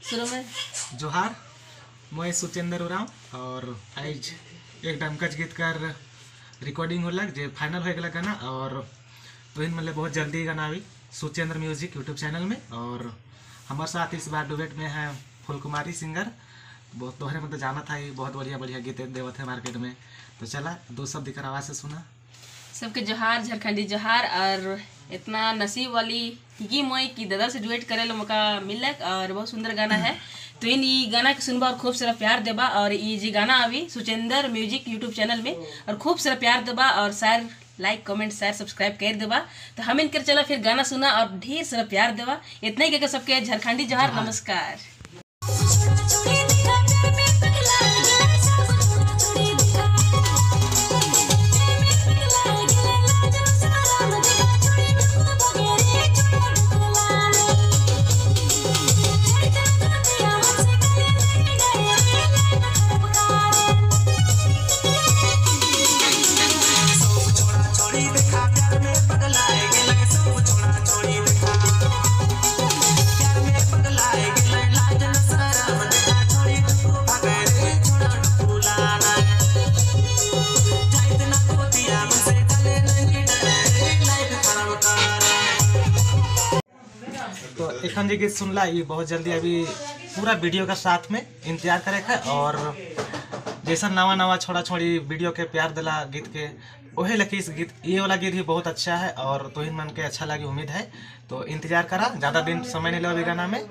शुरू में? जोहार मैं सुचेंद्र उराव और आज एक डमकच गीत कर रिकॉर्डिंग होला जे फाइनल हो गया गाना और तो इन मतलब बहुत जल्दी गाना आई सुचेंद्र म्यूज़िक यूट्यूब चैनल में और हमारे साथ इस बार डुबेट में है फुल कुमारी सिंगर बहुत तोहरे मतलब जाना था ये बहुत बढ़िया बढ़िया गीत देवत है मार्केट में। तो चला दो शब्द दिकर आवाज़ से सुना। सबके जोहार झारखंडी जोहार और इतना नसीब वाली की मैं कि दादा से डुएट करे लो मौका मिले और बहुत सुंदर गाना है। तो इन ये गाना के सुनबा और खूब सारा प्यार देबा और ये जी गाना अभी सुचेंदर म्यूज़िक यूट्यूब चैनल में और खूब सारा प्यार देबा और share like comment share subscribe कर देबा। तो हम इनकर चला फिर गाना सुना और ढेर सारा प्यार देबा। इतना ही कहकर सबके झारखंडी जवाहर। नमस्कार। एखन जे गीत सुनला ये बहुत जल्दी अभी पूरा वीडियो का साथ में इंतज़ार करे और जैसा नवा नवा छोड़ा छोड़ी वीडियो के प्यार दिला गीत के, वही लकी इस गीत, ये वाला गीत भी बहुत अच्छा है और तोहिन मन के अच्छा लगे उम्मीद है। तो इंतज़ार करा, ज़्यादा दिन समय नहीं लो अभी गाना में।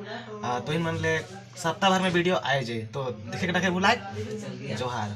तोहिन मन ले सप्ताह भर में वीडियो आए जाए। तो देखे डे बुलाए जोहार।